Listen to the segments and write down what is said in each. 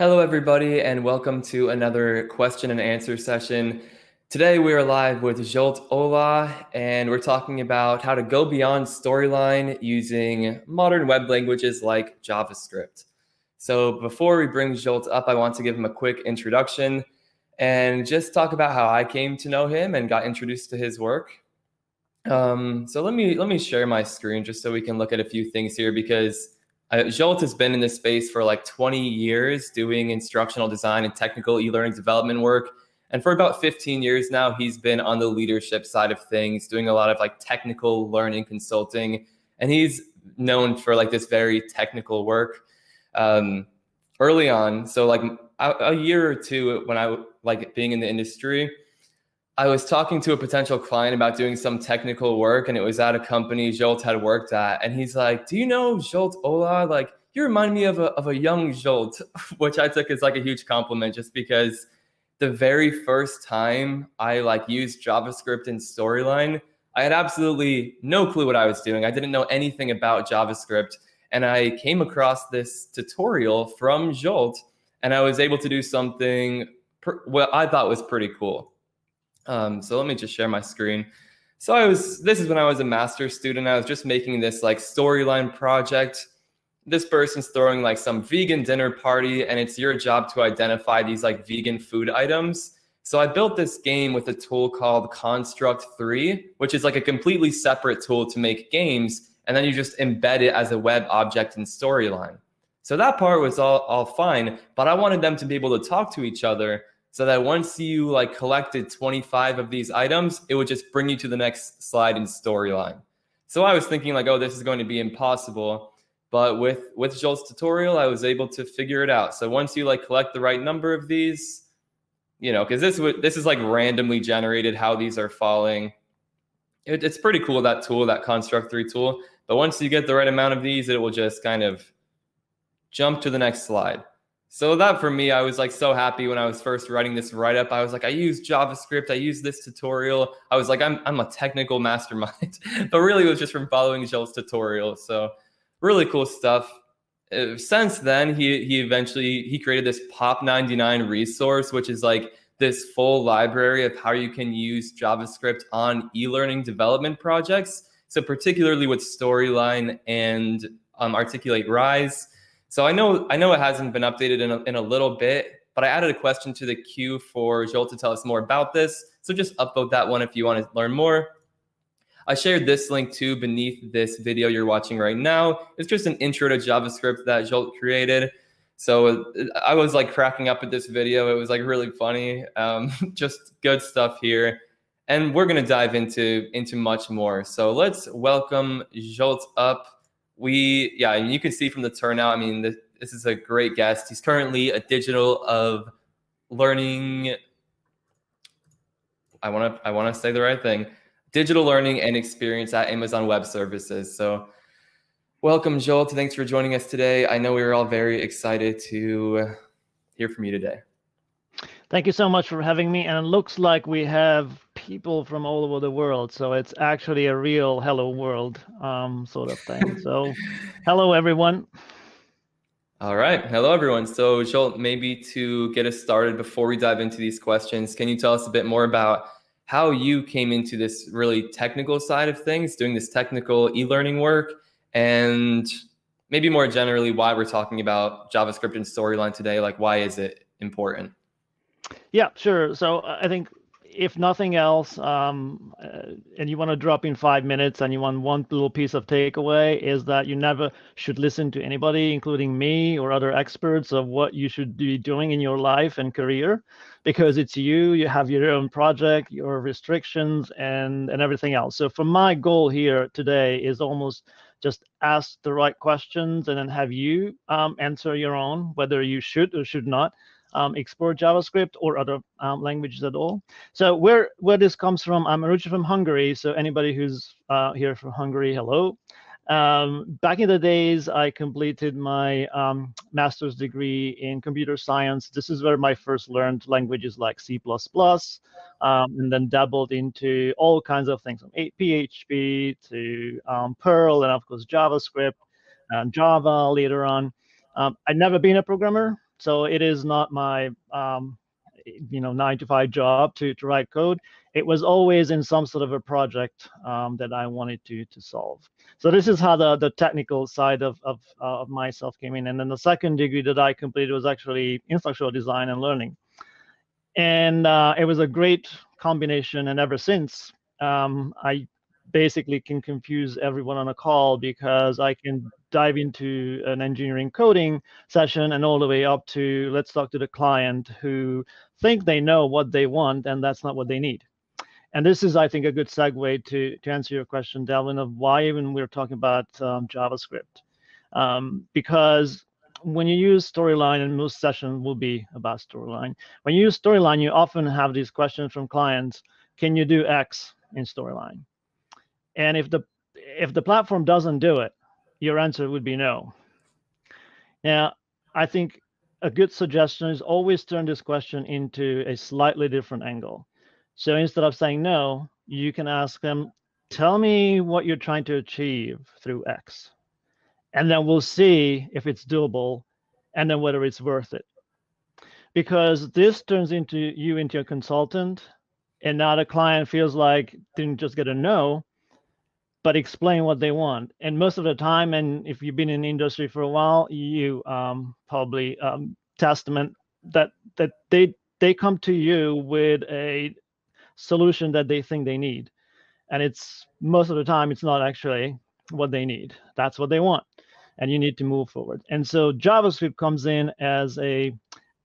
Hello, everybody, and welcome to another question and answer session. Today, we are live with Zsolt Olah, and we're talking about how to go beyond storyline using modern web languages like JavaScript. So, before we bring Zsolt up, I want to give him a quick introduction and just talk about how I came to know him and got introduced to his work. Um, so let me let me share my screen just so we can look at a few things here because uh, Zsolt has been in this space for like 20 years doing instructional design and technical e-learning development work. And for about 15 years now, he's been on the leadership side of things, doing a lot of like technical learning consulting. And he's known for like this very technical work. Um, early on, so like a, a year or two when I like being in the industry, I was talking to a potential client about doing some technical work, and it was at a company Zsolt had worked at. And he's like, Do you know Zsolt Olah? Like, you remind me of a, of a young Zsolt, which I took as like a huge compliment just because the very first time I like used JavaScript in Storyline, I had absolutely no clue what I was doing. I didn't know anything about JavaScript. And I came across this tutorial from Zsolt, and I was able to do something per- what I thought was pretty cool. Um, so let me just share my screen. So I was, this is when I was a master's student. I was just making this like storyline project. This person's throwing like some vegan dinner party, and it's your job to identify these like vegan food items. So I built this game with a tool called Construct 3, which is like a completely separate tool to make games. And then you just embed it as a web object in Storyline. So that part was all, all fine, but I wanted them to be able to talk to each other so that once you like collected 25 of these items, it would just bring you to the next slide in storyline. So I was thinking like, oh, this is going to be impossible. But with with Zsolt's tutorial, I was able to figure it out. So once you like collect the right number of these, you know, because this would this is like randomly generated how these are falling. It, it's pretty cool that tool, that construct three tool. But once you get the right amount of these, it will just kind of jump to the next slide. So that for me, I was like so happy when I was first writing this write up. I was like, I use JavaScript, I use this tutorial. I was like, I'm I'm a technical mastermind, but really it was just from following Zsolt's tutorial. So really cool stuff. Uh, since then, he he eventually he created this Pop 99 resource, which is like this full library of how you can use JavaScript on e-learning development projects. So particularly with Storyline and um, Articulate Rise. So I know I know it hasn't been updated in a, in a little bit, but I added a question to the queue for Zsolt to tell us more about this. So just upvote that one if you want to learn more. I shared this link too beneath this video you're watching right now. It's just an intro to JavaScript that Zsolt created. So I was like cracking up at this video. It was like really funny. Um, just good stuff here. And we're gonna dive into into much more. So let's welcome Zsolt up we yeah and you can see from the turnout i mean this, this is a great guest he's currently a digital of learning i want to i want to say the right thing digital learning and experience at amazon web services so welcome Zsolt. thanks for joining us today i know we were all very excited to hear from you today Thank you so much for having me. And it looks like we have people from all over the world. So it's actually a real hello world um, sort of thing. So hello, everyone. All right. Hello, everyone. So, Zsolt, maybe to get us started before we dive into these questions, can you tell us a bit more about how you came into this really technical side of things, doing this technical e learning work, and maybe more generally, why we're talking about JavaScript and Storyline today? Like, why is it important? Yeah, sure. So I think if nothing else, um, uh, and you want to drop in five minutes and you want one little piece of takeaway, is that you never should listen to anybody, including me or other experts, of what you should be doing in your life and career, because it's you. You have your own project, your restrictions, and and everything else. So for my goal here today is almost just ask the right questions and then have you um, answer your own whether you should or should not um, explore JavaScript or other um, languages at all. So where where this comes from, I'm originally from Hungary. So anybody who's uh, here from Hungary, hello. Um, back in the days, I completed my um, master's degree in computer science. This is where my first learned languages like C++, um, and then dabbled into all kinds of things from PHP to um, Perl, and of course JavaScript and Java later on. Um, I'd never been a programmer, So it is not my um, you know nine to five job to to write code. It was always in some sort of a project um, that I wanted to to solve. So this is how the the technical side of of, uh, of myself came in. And then the second degree that I completed was actually instructional design and learning, and uh, it was a great combination. And ever since, um, I basically can confuse everyone on a call because I can dive into an engineering coding session and all the way up to let's talk to the client who think they know what they want and that's not what they need. And this is, I think, a good segue to, to answer your question, Devlin, of why even we're talking about um, JavaScript. Um, because when you use Storyline, and most sessions will be about Storyline, when you use Storyline, you often have these questions from clients, can you do X in Storyline? And if the if the platform doesn't do it, your answer would be no. Now, I think a good suggestion is always turn this question into a slightly different angle. So instead of saying no, you can ask them, tell me what you're trying to achieve through X. And then we'll see if it's doable and then whether it's worth it. Because this turns into you into a consultant, and now the client feels like didn't just get a no, but explain what they want. And most of the time, and if you've been in the industry for a while, you um, probably um, testament that that they they come to you with a solution that they think they need, and it's most of the time it's not actually what they need. That's what they want, and you need to move forward. And so JavaScript comes in as a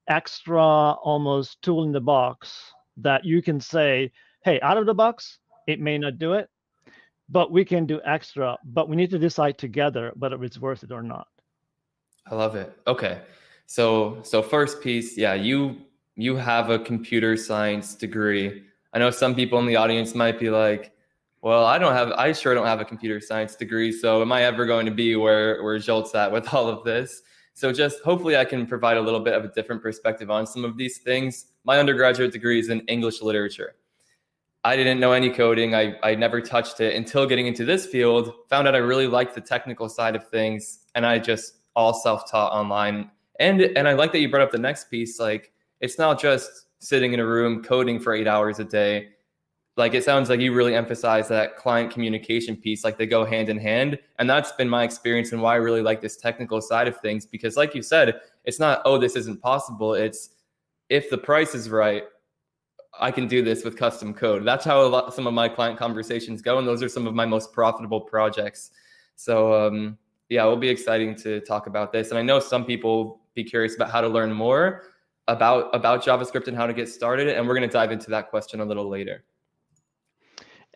extra almost tool in the box that you can say, hey, out of the box, it may not do it, but we can do extra, but we need to decide together whether it's worth it or not. I love it. Okay. So so first piece, yeah, you you have a computer science degree. I know some people in the audience might be like, well, I don't have I sure don't have a computer science degree, so am I ever going to be where where Zsolt's at with all of this? So just hopefully I can provide a little bit of a different perspective on some of these things. My undergraduate degree is in English literature. I didn't know any coding. I, I never touched it until getting into this field, found out I really liked the technical side of things. And I just all self-taught online. And and I like that you brought up the next piece. Like it's not just sitting in a room coding for eight hours a day. Like it sounds like you really emphasize that client communication piece, like they go hand in hand. And that's been my experience and why I really like this technical side of things. Because like you said, it's not, oh, this isn't possible. It's if the price is right, I can do this with custom code. That's how a lot, some of my client conversations go, and those are some of my most profitable projects. So um, yeah, it will be exciting to talk about this. And I know some people be curious about how to learn more about about JavaScript and how to get started, and we're going to dive into that question a little later.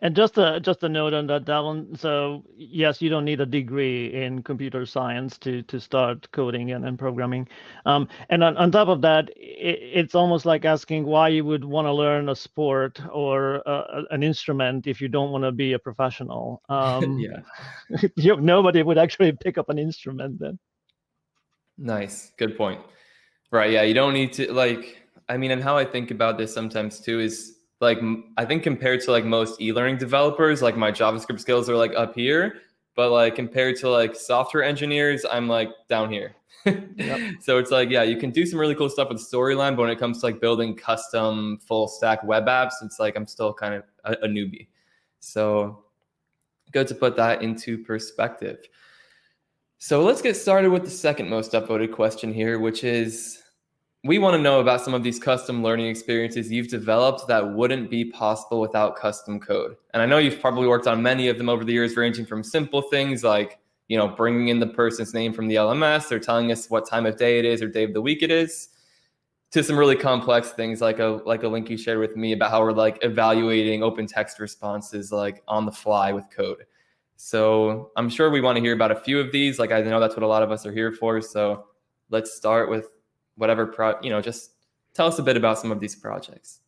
And just a just a note on that, Devlin. So yes, you don't need a degree in computer science to to start coding and, and programming. Um, and on, on top of that, it, it's almost like asking why you would want to learn a sport or uh, an instrument if you don't want to be a professional. Um, yeah, you, nobody would actually pick up an instrument then. Nice, good point. Right? Yeah, you don't need to like. I mean, and how I think about this sometimes too is like I think compared to like most e-learning developers, like my JavaScript skills are like up here, but like compared to like software engineers, I'm like down here. yep. So it's like, yeah, you can do some really cool stuff with Storyline, but when it comes to like building custom full stack web apps, it's like I'm still kind of a, a newbie. So good to put that into perspective. So let's get started with the second most upvoted question here, which is we want to know about some of these custom learning experiences you've developed that wouldn't be possible without custom code. And I know you've probably worked on many of them over the years, ranging from simple things like, you know, bringing in the person's name from the LMS or telling us what time of day it is or day of the week it is, to some really complex things like a like a link you shared with me about how we're like evaluating open text responses like on the fly with code. So I'm sure we want to hear about a few of these. Like I know that's what a lot of us are here for. So let's start with whatever pro you know just tell us a bit about some of these projects.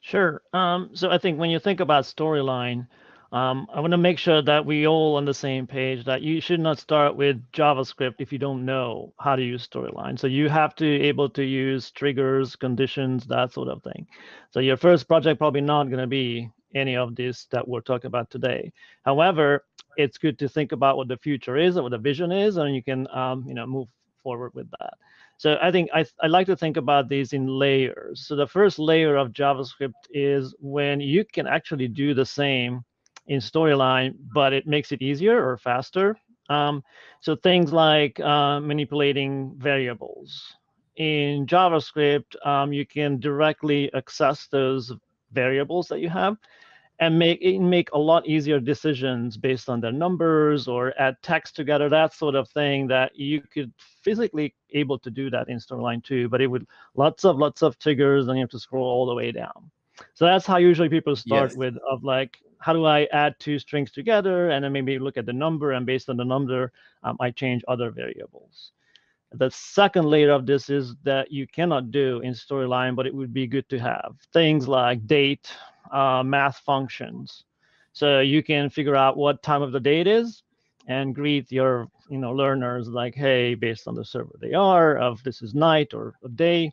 Sure. Um, so i think when you think about storyline um, i want to make sure that we all on the same page that you should not start with javascript if you don't know how to use storyline. So you have to be able to use triggers conditions that sort of thing. So your first project probably not going to be any of this that we're talking about today. However it's good to think about what the future is or what the vision is and you can um, you know move forward with that. So I think I, I like to think about these in layers. So the first layer of JavaScript is when you can actually do the same in Storyline, but it makes it easier or faster. Um, so things like uh, manipulating variables. In JavaScript, um, you can directly access those variables that you have and make make a lot easier decisions based on their numbers or add text together, that sort of thing that you could physically able to do that in Storyline too, but it would lots of lots of triggers and you have to scroll all the way down. So that's how usually people start yes. with of like, how do I add two strings together? And then maybe look at the number and based on the number, um, I change other variables. The second layer of this is that you cannot do in Storyline, but it would be good to have things like date, uh, math functions. So you can figure out what time of the day it is and greet your you know learners like, hey, based on the server they are, of this is night or a day.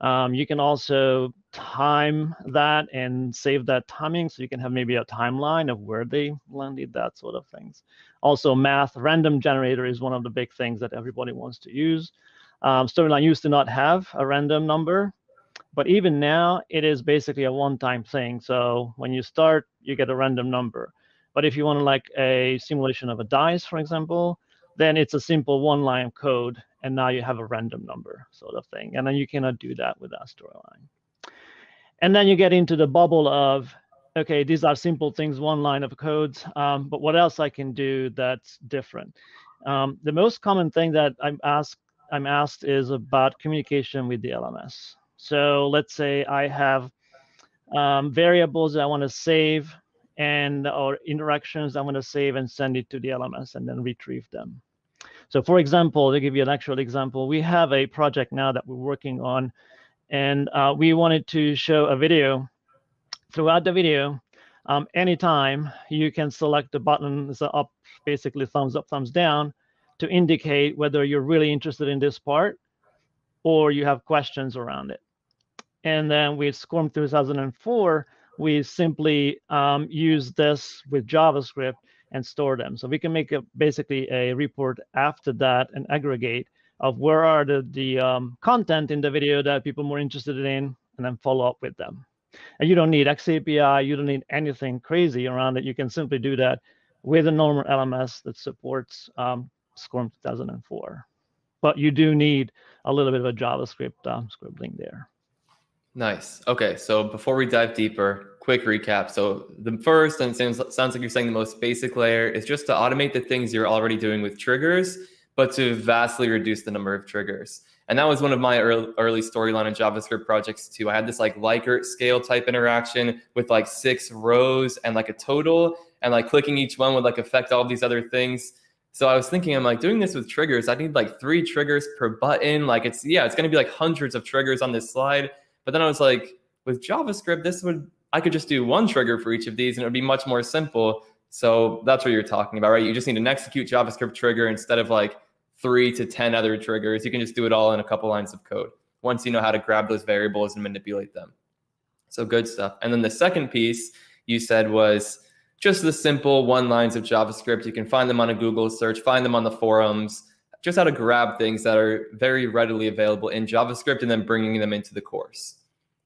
Um, you can also time that and save that timing so you can have maybe a timeline of where they landed, that sort of things. Also, math random generator is one of the big things that everybody wants to use. Um, Storyline used to not have a random number, but even now, it is basically a one-time thing. So when you start, you get a random number. But if you want like a simulation of a dice, for example, then it's a simple one line of code, and now you have a random number sort of thing. And then you cannot do that with that storyline. And then you get into the bubble of, okay, these are simple things, one line of codes, um, but what else I can do that's different? Um, the most common thing that I'm asked I'm asked is about communication with the LMS. So let's say I have um, variables I want to save and or interactions I want to save and send it to the LMS and then retrieve them. So for example, to give you an actual example, we have a project now that we're working on, and uh, we wanted to show a video. Throughout the video, um, anytime you can select the button, so up, basically thumbs up, thumbs down, to indicate whether you're really interested in this part or you have questions around it. And then with SCORM 2004, we simply um, use this with JavaScript and store them. So we can make a, basically a report after that and aggregate of where are the, the um, content in the video that people are more interested in, and then follow up with them. And you don't need XAPI, you don't need anything crazy around it. You can simply do that with a normal LMS that supports um, SCORM 2004. But you do need a little bit of a JavaScript um, scribbling there. Nice. Okay, so before we dive deeper, quick recap. So the first, and sounds sounds like you're saying the most basic layer, is just to automate the things you're already doing with triggers, but to vastly reduce the number of triggers. And that was one of my early, early storyline and JavaScript projects too. I had this like Likert scale type interaction with like six rows and like a total, and like clicking each one would like affect all these other things. So I was thinking, I'm like doing this with triggers. I need like three triggers per button. Like it's yeah, it's gonna be like hundreds of triggers on this slide but then I was like, with JavaScript, this would I could just do one trigger for each of these and it would be much more simple. So that's what you're talking about, right? You just need an execute JavaScript trigger instead of like three to 10 other triggers. You can just do it all in a couple lines of code once you know how to grab those variables and manipulate them. So good stuff. And then the second piece you said was just the simple one lines of JavaScript. You can find them on a Google search, find them on the forums, just how to grab things that are very readily available in JavaScript and then bringing them into the course.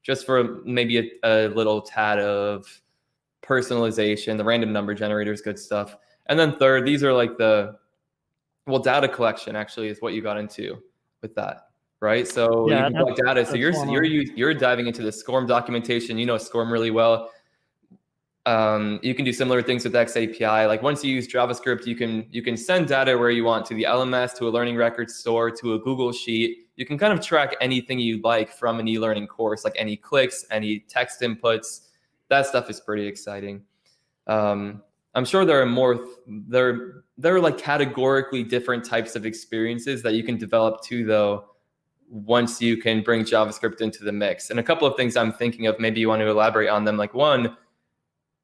Just for maybe a, a little tad of personalization, the random number generator is good stuff. And then third, these are like the, well, data collection actually is what you got into with that, right? So yeah, you collect data. So you're, you're, you're diving into the SCORM documentation. You know SCORM really well um, you can do similar things with XAPI. Like once you use JavaScript, you can you can send data where you want to the LMS, to a learning record store, to a Google Sheet. You can kind of track anything you like from an e-learning course, like any clicks, any text inputs. That stuff is pretty exciting. Um, I'm sure there are more. There there are like categorically different types of experiences that you can develop too, though. Once you can bring JavaScript into the mix, and a couple of things I'm thinking of, maybe you want to elaborate on them. Like one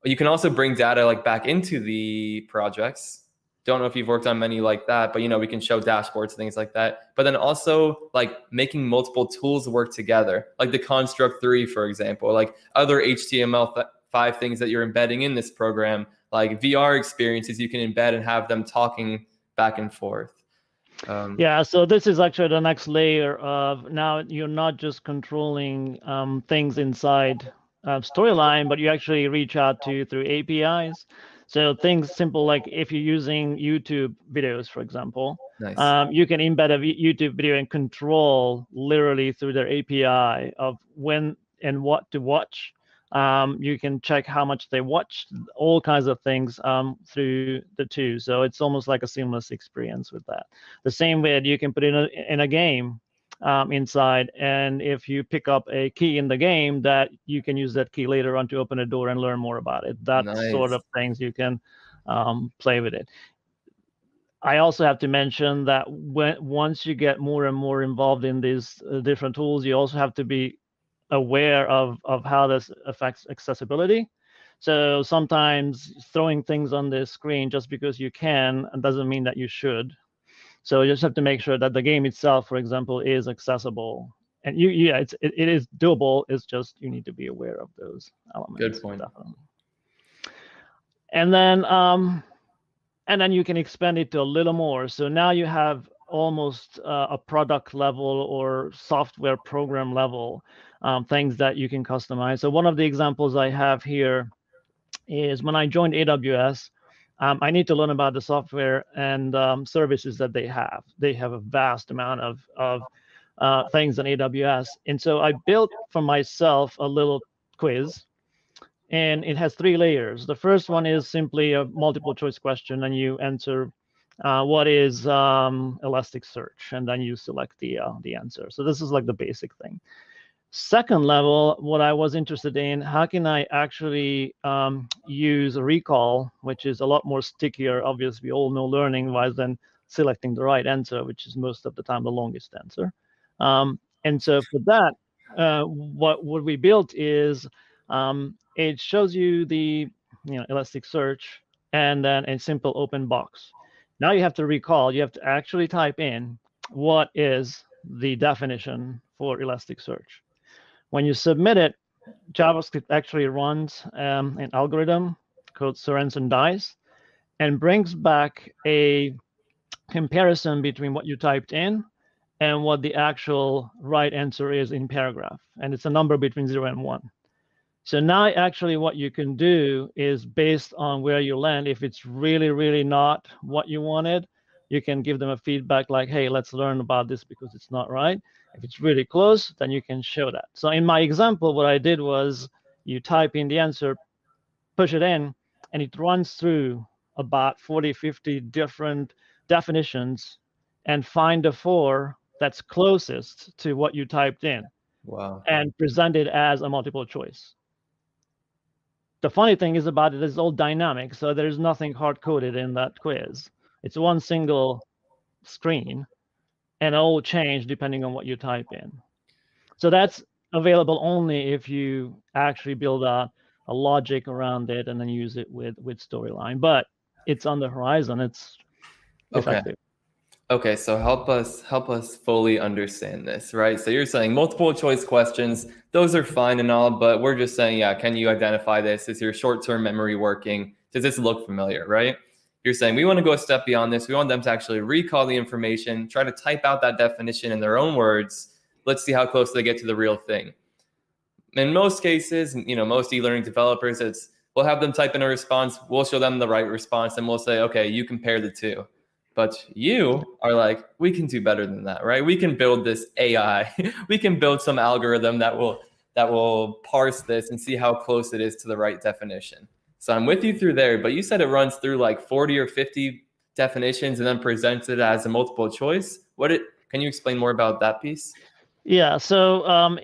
you can also bring data like back into the projects. Don't know if you've worked on many like that, but you know, we can show dashboards, things like that. But then also like making multiple tools work together, like the construct three, for example, like other HTML5 things that you're embedding in this program, like VR experiences you can embed and have them talking back and forth. Um, yeah, so this is actually the next layer of now you're not just controlling um, things inside uh, Storyline, but you actually reach out to through APIs. So things simple like if you're using YouTube videos, for example, nice. um, you can embed a YouTube video and control literally through their API of when and what to watch. Um, you can check how much they watched, all kinds of things um, through the two. So it's almost like a seamless experience with that. The same way that you can put in a in a game um, inside, and if you pick up a key in the game, that you can use that key later on to open a door and learn more about it. That nice. sort of things you can um, play with it. I also have to mention that when once you get more and more involved in these uh, different tools, you also have to be aware of of how this affects accessibility. So sometimes throwing things on the screen just because you can doesn't mean that you should. So you just have to make sure that the game itself, for example, is accessible. And you, yeah, it's it, it is doable. It's just you need to be aware of those elements. Good point. Definitely. And then um, and then you can expand it to a little more. So now you have almost uh, a product level or software program level um, things that you can customize. So one of the examples I have here is when I joined AWS, um, I need to learn about the software and um, services that they have. They have a vast amount of, of uh, things on AWS. And so I built for myself a little quiz and it has three layers. The first one is simply a multiple choice question and you answer uh, what is um, Elasticsearch, and then you select the uh, the answer. So this is like the basic thing. Second level, what I was interested in, how can I actually um, use recall, which is a lot more stickier, obviously, we all know learning wise than selecting the right answer, which is most of the time the longest answer. Um, and so for that, uh, what, what we built is um, it shows you the you know Elasticsearch and then a simple open box. Now you have to recall, you have to actually type in what is the definition for Elasticsearch. When you submit it, JavaScript actually runs um, an algorithm called Sorensen dice and brings back a comparison between what you typed in and what the actual right answer is in paragraph. And it's a number between zero and one. So now actually what you can do is based on where you land, if it's really, really not what you wanted, you can give them a feedback like, hey, let's learn about this because it's not right. If it's really close, then you can show that. So in my example, what I did was you type in the answer, push it in, and it runs through about 40, 50 different definitions and find the four that's closest to what you typed in. Wow. And present it as a multiple choice. The funny thing is about it is all dynamic, so there's nothing hard coded in that quiz. It's one single screen and it will change depending on what you type in. So that's available only if you actually build a, a logic around it and then use it with with Storyline. But it's on the horizon. It's effective. Okay. Okay, so help us help us fully understand this, right? So you're saying multiple choice questions, those are fine and all, but we're just saying, yeah, can you identify this? Is your short-term memory working? Does this look familiar, right? You're saying we want to go a step beyond this. We want them to actually recall the information, try to type out that definition in their own words. Let's see how close they get to the real thing. In most cases, you know, most e-learning developers, it's we'll have them type in a response, we'll show them the right response, and we'll say, okay, you compare the two. But you are like, we can do better than that, right? We can build this AI. we can build some algorithm that will that will parse this and see how close it is to the right definition. So I'm with you through there, but you said it runs through like 40 or 50 definitions and then presents it as a multiple choice. What it can you explain more about that piece? Yeah, so um,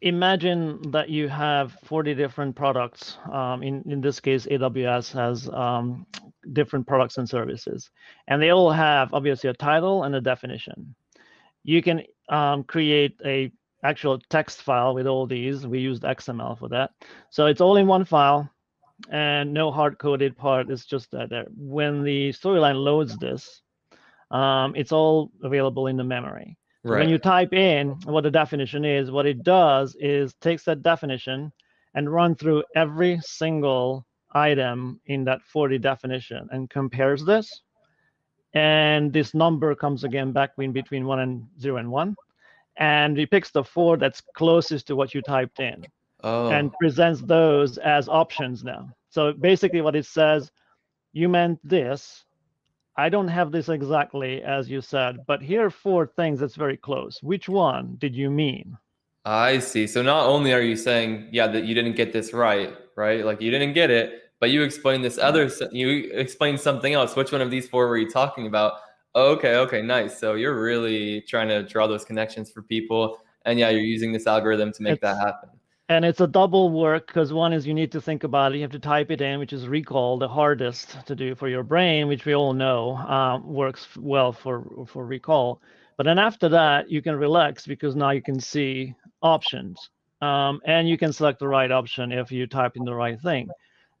imagine that you have 40 different products. Um, in, in this case, AWS has um, different products and services, and they all have obviously a title and a definition. You can um, create a actual text file with all these. We used XML for that. So it's all in one file and no hard coded part. It's just that there. When the storyline loads this, um, it's all available in the memory. Right. When you type in what the definition is, what it does is takes that definition and run through every single item in that 40 definition and compares this and this number comes again back in between one and zero and one, and it picks the four that's closest to what you typed in, Oh, and presents those as options now. So basically, what it says, you meant this. I don't have this exactly as you said, but here are four things that's very close. Which one did you mean? I see. So not only are you saying, yeah, that you didn't get this right, right? Like you didn't get it, but you explained this other, you explained something else. Which one of these four were you talking about? Okay, okay, nice. So you're really trying to draw those connections for people. And yeah, you're using this algorithm to make that happen. And it's a double work because one is you need to think about it. You have to type it in, which is recall, the hardest to do for your brain, which we all know um, works well for for recall. But then after that, you can relax because now you can see options, um, and you can select the right option if you type in the right thing.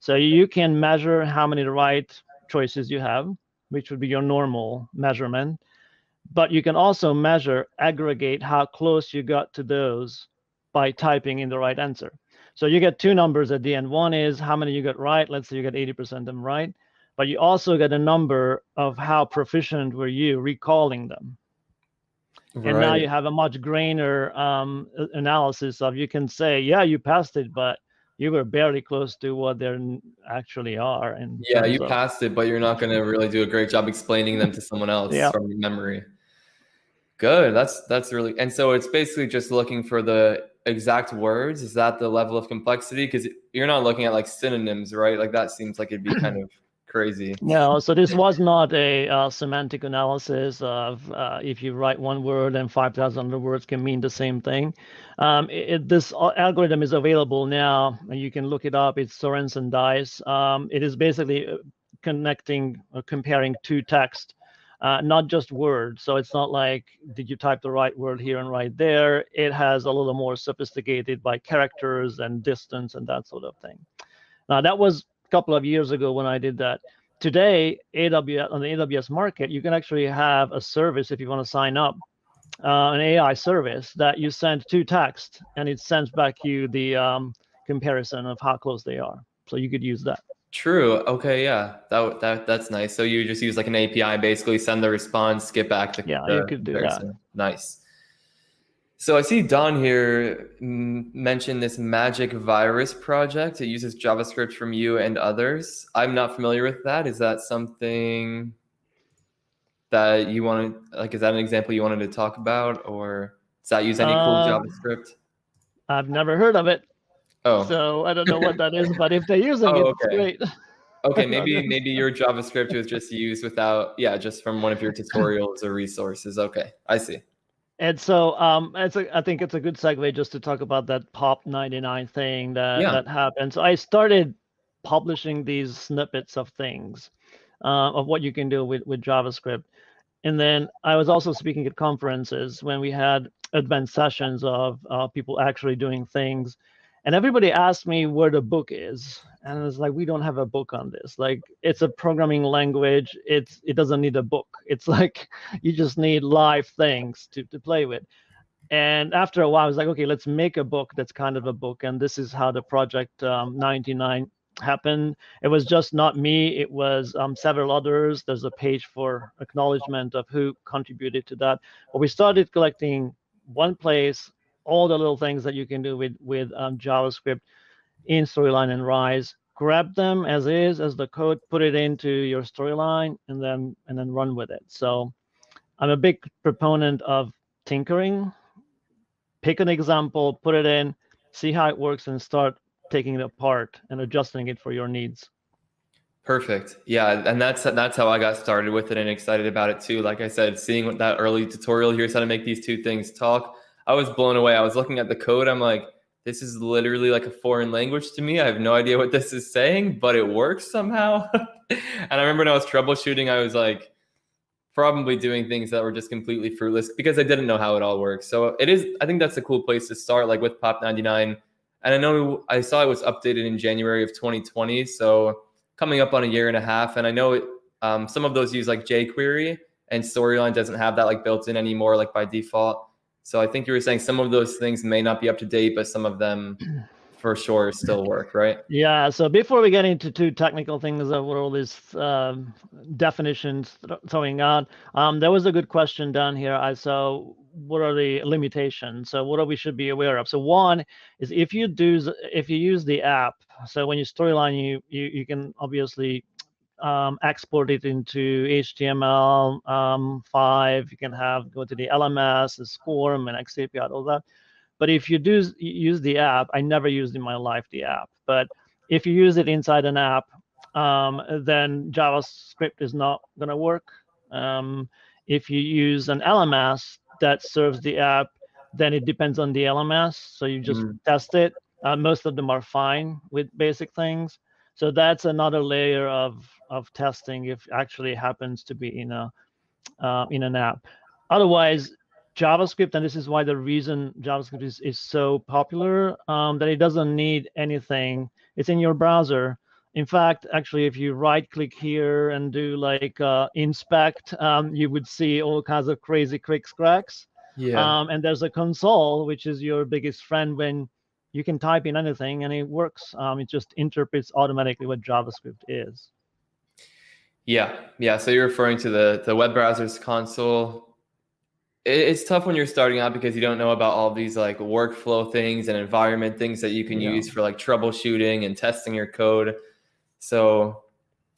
So you can measure how many the right choices you have, which would be your normal measurement. But you can also measure, aggregate how close you got to those by typing in the right answer. So you get two numbers at the end. One is how many you got right. Let's say you got 80% of them right. But you also get a number of how proficient were you recalling them. And now you have a much grainer um, analysis of you can say, yeah, you passed it, but you were barely close to what they actually are. And Yeah, you passed it, but you're not going to really do a great job explaining them to someone else Yeah. from memory. Good. That's that's really and so it's basically just looking for the exact words. Is that the level of complexity? Because you're not looking at like synonyms, right? Like that seems like it'd be kind of crazy. No, so this was not a uh, semantic analysis of uh, if you write one word and 5,000 other words can mean the same thing. Um, it, it- this algorithm is available now, and you can look it up. It's Sorensen Dice. Um, it is basically uh, connecting or comparing two text, uh, not just words. So it's not like, did you type the right word here and right there? It has a little more sophisticated by characters and distance and that sort of thing. Now, that was a couple of years ago when I did that today AWS on the AWS market, you can actually have a service if you want to sign up, uh, an AI service that you send to text and it sends back you the um, comparison of how close they are. So you could use that. True. Okay. Yeah. That that that's nice. So you just use like an API, basically send the response, get back the Yeah, the you could do that. Nice. So I see Don here mention this Magic Virus project. It uses JavaScript from you and others. I'm not familiar with that. Is that something that you wanted? Like, is that an example you wanted to talk about, or does that use any cool Uh, JavaScript? I've never heard of it, Oh, so I don't know what that is, but if they're using Oh, it, it's okay. great. okay. Maybe maybe your JavaScript was just used without, yeah, just from one of your tutorials or resources. Okay, I see. And so um, it's a, I think it's a good segue just to talk about that Pop 99 thing that, Yeah. that happened. So I started publishing these snippets of things, uh, of what you can do with, with JavaScript. And then I was also speaking at conferences when we had advanced sessions of uh, people actually doing things. And everybody asked me where the book is. And it's like, we don't have a book on this. Like, it's a programming language. It's it doesn't need a book. It's like you just need live things to, to play with. And after a while, I was like, okay, let's make a book that's kind of a book. And this is how the project um, 99 happened. It was just not me, it was um, several others. There's a page for acknowledgement of who contributed to that. But we started collecting one place all the little things that you can do with, with um, JavaScript in Storyline and Rise. Grab them as is, as the code, put it into your storyline, and then and then run with it. So I'm a big proponent of tinkering. Pick an example, put it in, see how it works, and start taking it apart and adjusting it for your needs. Perfect. Yeah, and that's that's how I got started with it and excited about it too. Like I said, seeing that early tutorial here's how to make these two things talk. I was blown away. I was looking at the code. I'm like, this is literally like a foreign language to me. I have no idea what this is saying, but it works somehow. and I remember when I was troubleshooting, I was like probably doing things that were just completely fruitless because I didn't know how it all works. So it is I think that's a cool place to start like with Pop 99. And I know I saw it was updated in January of 2020, so coming up on a year and a half. And I know it, um, some of those use like jQuery, and Storyline doesn't have that like built in anymore, like by default. So I think you were saying some of those things may not be up to date, but some of them, for sure still work, right? Yeah. So before we get into two technical things of what all these um, definitions throwing out, um, there was a good question down here. I saw what are the limitations? So what are we should be aware of? So one is if you do if you use the app. So when you storyline, you you you can obviously um, export it into HTML um, five. You can have go to the LMS, the SCORM, and XAPI, all that. But if you do use the app, I never used in my life the app. But if you use it inside an app, um, then JavaScript is not going to work. Um, if you use an LMS, that serves the app, then it depends on the LMS. So you just mm. test it. Uh, most of them are fine with basic things. So that's another layer of of testing if actually happens to be in a uh, in an app. Otherwise, JavaScript, and this is why the reason JavaScript is, is so popular, um, that it doesn't need anything. It's in your browser. In fact, actually, if you right click here and do like uh, inspect, um, you would see all kinds of crazy quick cracks. Yeah. Um, and there's a console, which is your biggest friend when you can type in anything and it works. Um, it just interprets automatically what JavaScript is. Yeah, yeah. So you're referring to the the web browser's console. It's tough when you're starting out because you don't know about all these like workflow things and environment things that you can yeah. use for like troubleshooting and testing your code. So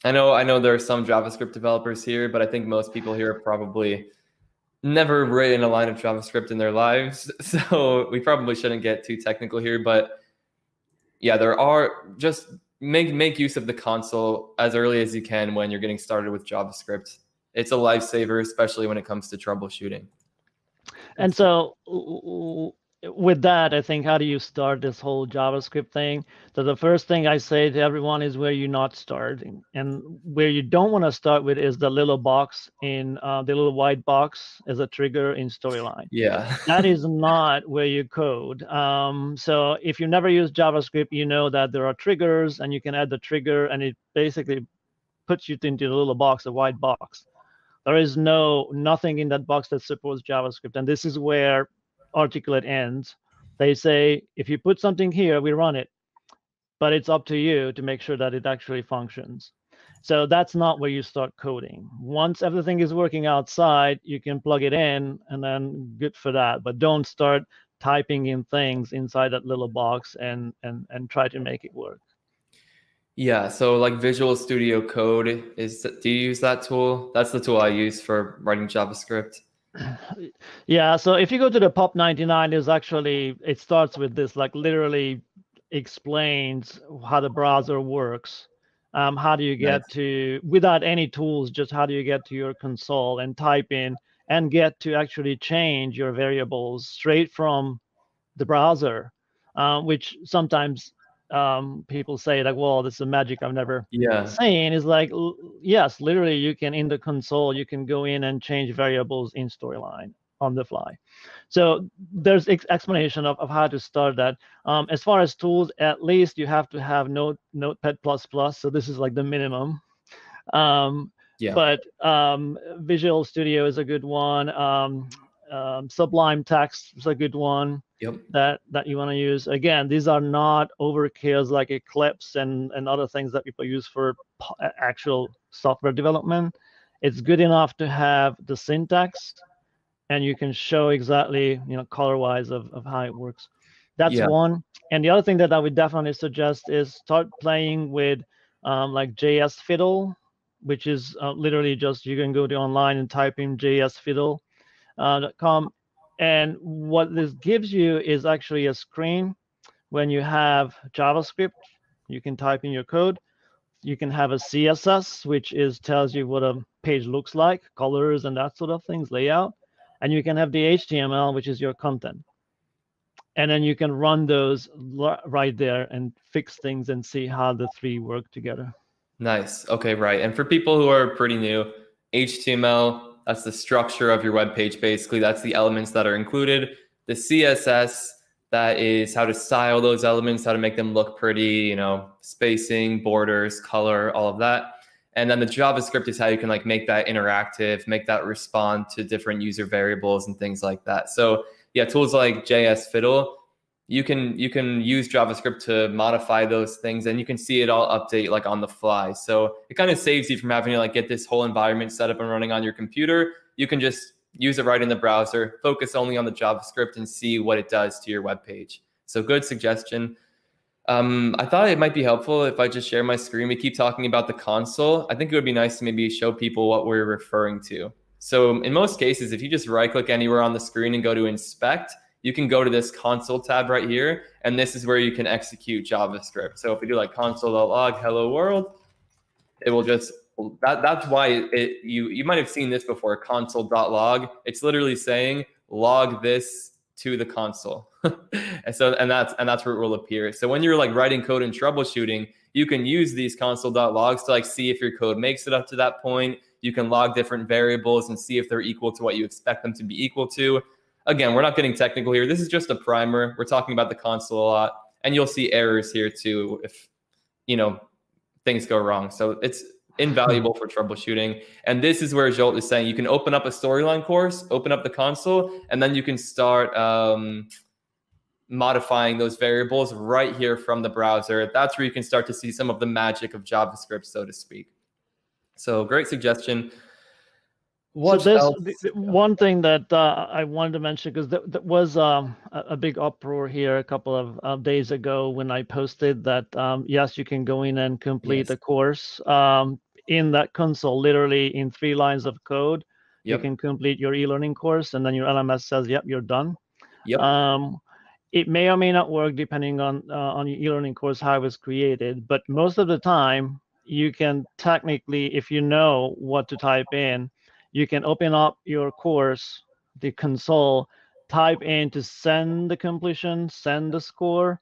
I know I know there are some JavaScript developers here, but I think most people here have probably never written a line of JavaScript in their lives. So we probably shouldn't get too technical here, but yeah, there are just make make use of the console as early as you can when you're getting started with JavaScript. It's a lifesaver, especially when it comes to troubleshooting. And so with that, I think how do you start this whole JavaScript thing? So the first thing I say to everyone is where you're not starting, and where you don't want to start with is the little box in uh, the little white box as a trigger in Storyline. Yeah, that is not where you code. Um, so if you never use JavaScript, you know that there are triggers, and you can add the trigger, and it basically puts you into the little box, the white box. There is no nothing in that box that supports JavaScript, and this is where articulate ends. They say, if you put something here, we run it. But it's up to you to make sure that it actually functions. So that's not where you start coding. Once everything is working outside, you can plug it in and then good for that. But don't start typing in things inside that little box and and and try to make it work. Yeah, so like Visual Studio Code is do you use that tool? That's the tool I use for writing JavaScript. Yeah, so if you go to the POP 99, is actually it starts with this, like literally explains how the browser works. Um, how do you get nice. to without any tools? Just how do you get to your console and type in and get to actually change your variables straight from the browser, uh, which sometimes um, people say like, well, this is a magic I've never yeah. seen. Is like, yes, literally, you can in the console, you can go in and change variables in Storyline on the fly. So there's ex- explanation of, of how to start that. Um, as far as tools, at least you have to have Note Notepad plus plus. So this is like the minimum. Um, yeah. But um, Visual Studio is a good one. Um, um, Sublime Text is a good one yep. that that you want to use. Again, these are not overkills like Eclipse and and other things that people use for actual software development. It's good enough to have the syntax, and you can show exactly you know color wise of of how it works. That's yeah. one. And the other thing that I would definitely suggest is start playing with um, like JS Fiddle, which is uh, literally just you can go to online and type in JS Fiddle uh, .com. And what this gives you is actually a screen when you have JavaScript, you can type in your code. You can have a CSS, which is tells you what a page looks like, colors and that sort of things, layout. And you can have the HTML, which is your content. And then you can run those right there and fix things and see how the three work together. Nice. Okay, right. And for people who are pretty new, HTML, that's the structure of your web page, basically. That's the elements that are included. The CSS, that is how to style those elements, how to make them look pretty, you know, spacing, borders, color, all of that. And then the JavaScript is how you can like make that interactive, make that respond to different user variables and things like that. So yeah, tools like JS Fiddle, you can you can use JavaScript to modify those things and you can see it all update like on the fly. So it kind of saves you from having to like get this whole environment set up and running on your computer. You can just use it right in the browser, focus only on the JavaScript and see what it does to your web page. So good suggestion. Um, I thought it might be helpful if I just share my screen. We keep talking about the console. I think it would be nice to maybe show people what we're referring to. So in most cases, if you just right click anywhere on the screen and go to inspect, you can go to this console tab right here, and this is where you can execute JavaScript. So if we do like console.log hello world, it will just that that's why it you you might have seen this before console.log. It's literally saying log this to the console. and so and that's and that's where it will appear. So when you're like writing code and troubleshooting, you can use these console.logs to like see if your code makes it up to that point. You can log different variables and see if they're equal to what you expect them to be equal to again, we're not getting technical here. This is just a primer. We're talking about the console a lot, and you'll see errors here too if you know things go wrong. So it's invaluable for troubleshooting. And this is where Zsolt is saying you can open up a storyline course, open up the console, and then you can start um, modifying those variables right here from the browser. That's where you can start to see some of the magic of JavaScript, so to speak. So great suggestion. What so this one thing that uh, I wanted to mention because there, there, was um, a, a, big uproar here a couple of uh, days ago when I posted that um, yes, you can go in and complete yes. the course um, in that console, literally in three lines of code. Yep. You can complete your e-learning course, and then your LMS says, "Yep, you're done." Yep. Um, it may or may not work depending on uh, on your e-learning course how it was created, but most of the time you can technically, if you know what to type in you can open up your course, the console, type in to send the completion, send the score,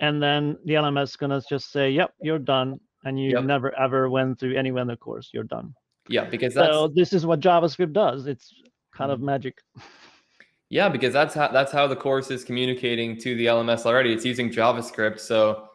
and then the LMS is gonna just say, "Yep, you're done," and you yep. never ever went through any the course. You're done. Yeah, because that's... so this is what JavaScript does. It's kind mm-hmm. of magic. Yeah, because that's how that's how the course is communicating to the LMS already. It's using JavaScript, so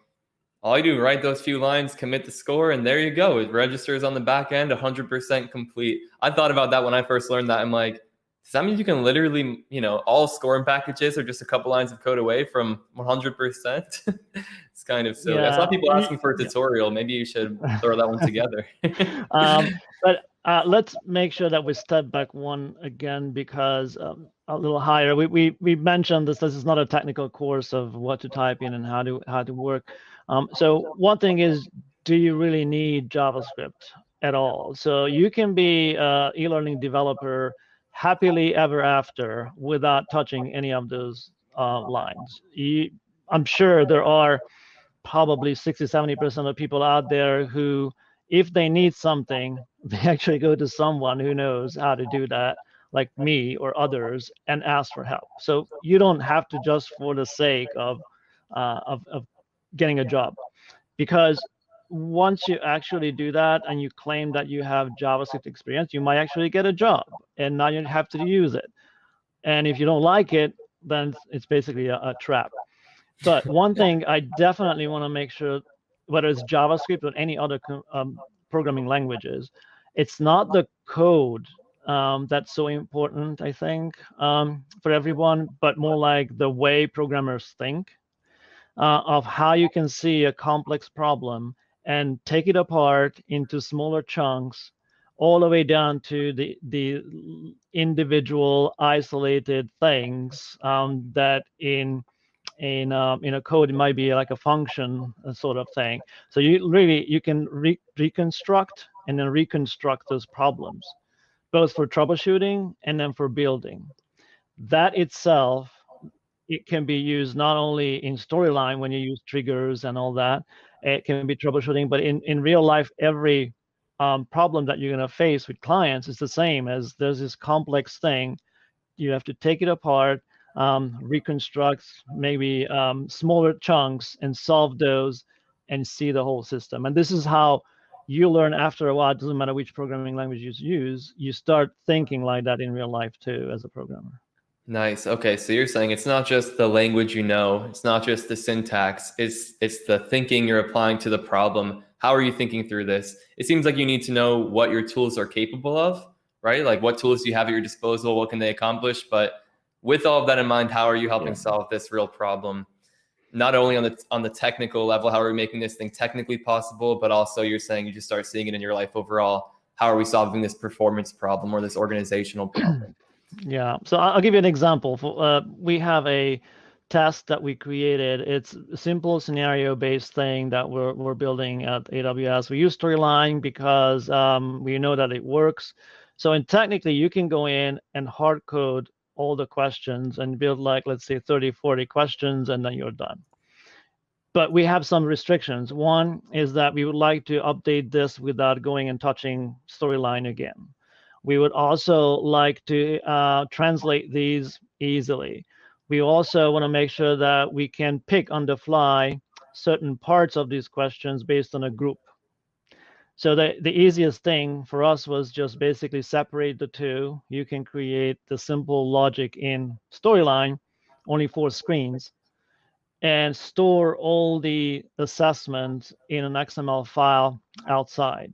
all you do, write those few lines, commit the score, and there you go. It registers on the back end, 100% complete. I thought about that when I first learned that. I'm like, does that mean you can literally, you know, all scoring packages are just a couple lines of code away from 100%? it's kind of silly. Yeah. I saw people asking for a tutorial. Maybe you should throw that one together. um, but uh, let's make sure that we step back one again because um, a little higher. We, we we mentioned this. This is not a technical course of what to type in and how to how to work. Um, so one thing is, do you really need JavaScript at all? So you can be an e-learning developer happily ever after without touching any of those uh, lines. You, I'm sure there are probably 60, 70% of people out there who, if they need something, they actually go to someone who knows how to do that like me or others and ask for help. So you don't have to just for the sake of uh, of, of getting a job because once you actually do that and you claim that you have JavaScript experience, you might actually get a job and now you have to use it. And if you don't like it, then it's basically a, a trap. But one thing I definitely want to make sure, whether it's JavaScript or any other um, programming languages, it's not the code um, that's so important, I think, um, for everyone, but more like the way programmers think uh, of how you can see a complex problem and take it apart into smaller chunks all the way down to the the individual isolated things um, that in in um, in a code it might be like a function uh, sort of thing. So you really you can re- reconstruct and then reconstruct those problems both for troubleshooting and then for building. That itself it can be used not only in storyline when you use triggers and all that it can be troubleshooting but in, in real life every um, problem that you're going to face with clients is the same as there's this complex thing. You have to take it apart um, reconstruct maybe um, smaller chunks and solve those and see the whole system. And this is how you learn after a while it doesn't matter which programming language you use you start thinking like that in real life too as a programmer Nice. Okay, so you're saying it's not just the language you know, it's not just the syntax, it's it's the thinking you're applying to the problem. How are you thinking through this? It seems like you need to know what your tools are capable of, right? Like what tools do you have at your disposal, what can they accomplish, but with all of that in mind, how are you helping yeah. solve this real problem? Not only on the on the technical level, how are we making this thing technically possible, but also you're saying you just start seeing it in your life overall. How are we solving this performance problem or this organizational problem? Yeah. So I'll give you an example. Uh, we have a test that we created. It's a simple scenario-based thing that we're we're building at AWS. We use Storyline because um, we know that it works. So, and technically, you can go in and hard code all the questions and build like let's say 30, 40 questions, and then you're done. But we have some restrictions. One is that we would like to update this without going and touching Storyline again. We would also like to uh, translate these easily. We also want to make sure that we can pick on the fly certain parts of these questions based on a group. So the, the easiest thing for us was just basically separate the two. You can create the simple logic in Storyline, only four screens, and store all the assessments in an XML file outside.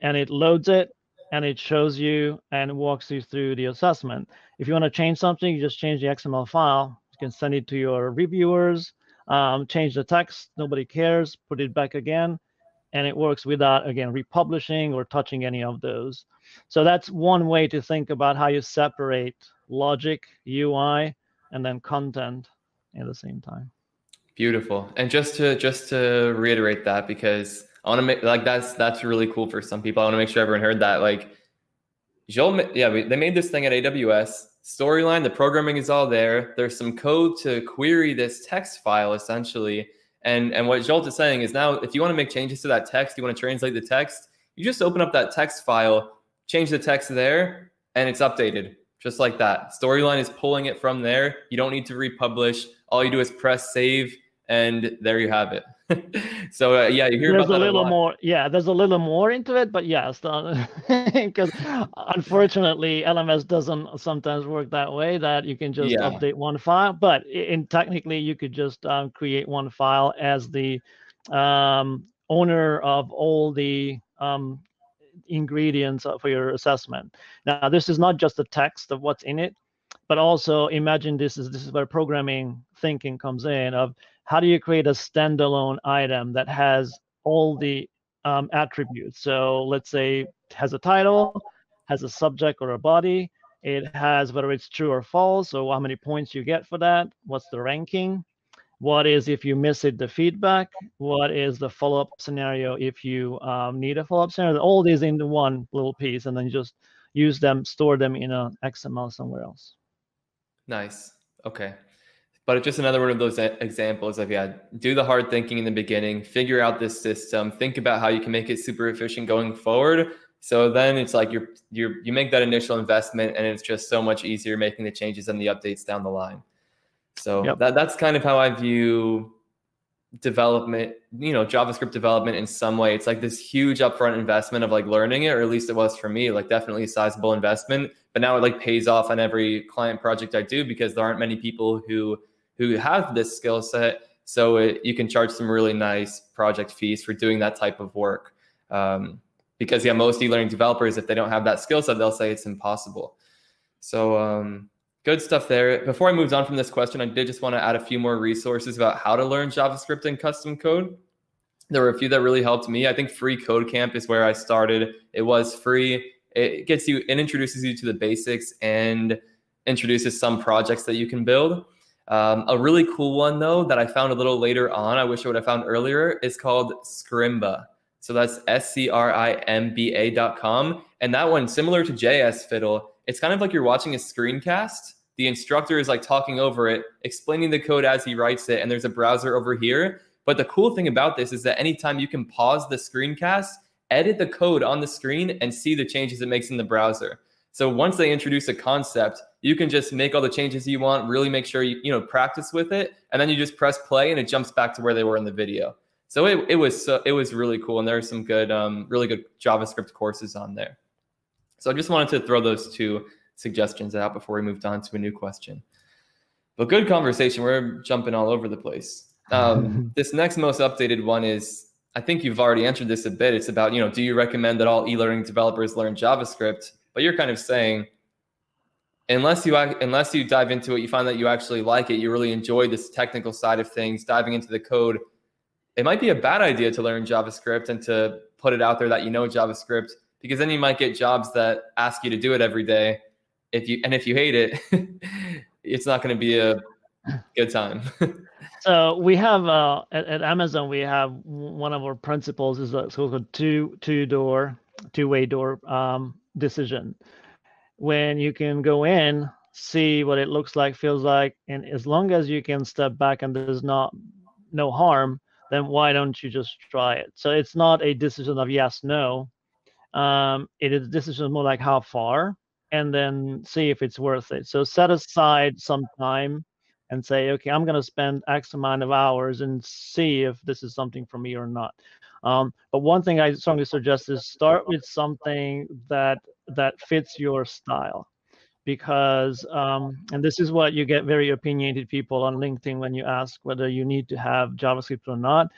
And it loads it and it shows you and walks you through the assessment. If you want to change something, you just change the XML file. You can send it to your reviewers, um, change the text, nobody cares, put it back again, and it works without, again, republishing or touching any of those. So that's one way to think about how you separate logic, UI, and then content at the same time. Beautiful. And just to just to reiterate that, because I want to make like that's that's really cool for some people. I want to make sure everyone heard that. Like, Zsolt, yeah, they made this thing at AWS. Storyline, the programming is all there. There's some code to query this text file essentially. And and what Zsolt is saying is now, if you want to make changes to that text, you want to translate the text, you just open up that text file, change the text there, and it's updated just like that. Storyline is pulling it from there. You don't need to republish. All you do is press save, and there you have it. so uh, yeah, you hear there's about a little a more. Yeah, there's a little more into it, but yes, because unfortunately, LMS doesn't sometimes work that way. That you can just yeah. update one file, but in technically, you could just um, create one file as the um, owner of all the um, ingredients for your assessment. Now, this is not just the text of what's in it, but also imagine this is this is where programming thinking comes in of how do you create a standalone item that has all the um, attributes? So let's say has a title, has a subject or a body. It has whether it's true or false, so how many points you get for that, what's the ranking, what is if you miss it the feedback, what is the follow-up scenario if you um, need a follow-up scenario, all these into one little piece, and then just use them, store them in an XML somewhere else. Nice. Okay. But it's just another one of those examples of yeah, do the hard thinking in the beginning, figure out this system, think about how you can make it super efficient going forward. So then it's like you're you you make that initial investment, and it's just so much easier making the changes and the updates down the line. So yep. that that's kind of how I view development, you know, JavaScript development in some way. It's like this huge upfront investment of like learning it, or at least it was for me, like definitely a sizable investment. But now it like pays off on every client project I do because there aren't many people who who have this skill set. So it, you can charge some really nice project fees for doing that type of work. Um, because yeah, most e-learning developers, if they don't have that skill set, they'll say it's impossible. So um, good stuff there. Before I moved on from this question, I did just want to add a few more resources about how to learn JavaScript and custom code. There were a few that really helped me. I think Free Code Camp is where I started. It was free. It gets you, it introduces you to the basics and introduces some projects that you can build. Um, a really cool one though that I found a little later on, I wish I would have found earlier, is called Scrimba. So that's S-C-R-I-M-B-A dot com. And that one, similar to JS Fiddle, it's kind of like you're watching a screencast. The instructor is like talking over it, explaining the code as he writes it, and there's a browser over here. But the cool thing about this is that anytime you can pause the screencast, edit the code on the screen, and see the changes it makes in the browser. So once they introduce a concept, you can just make all the changes you want, really make sure you, you know, practice with it. And then you just press play and it jumps back to where they were in the video. So it, it was, so, it was really cool. And there are some good, um, really good JavaScript courses on there. So I just wanted to throw those two suggestions out before we moved on to a new question. But good conversation. We're jumping all over the place. Um, this next most updated one is I think you've already answered this a bit. It's about, you know, do you recommend that all e-learning developers learn JavaScript? But you're kind of saying unless you unless you dive into it, you find that you actually like it. You really enjoy this technical side of things, diving into the code. It might be a bad idea to learn JavaScript and to put it out there that you know JavaScript because then you might get jobs that ask you to do it every day. If you and if you hate it, it's not going to be a good time. so we have uh, at, at, Amazon we have one of our principles is a so-called two two door two way door um, decision when you can go in, see what it looks like, feels like, and as long as you can step back and there's not no harm, then why don't you just try it? So it's not a decision of yes, no. Um, it is a decision more like how far, and then see if it's worth it. So set aside some time and say, okay, I'm going to spend X amount of hours and see if this is something for me or not. Um, but one thing I strongly suggest is start with something that that fits your style. Because um, and this is what you get very opinionated people on linkedin when you ask whether you need to have javascript or not.